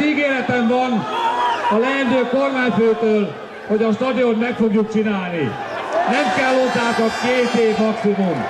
ígéretem van a leendő kormányfőtől, hogy a stadion meg fogjuk csinálni. Nem kell hozzátok két év maximum.